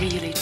really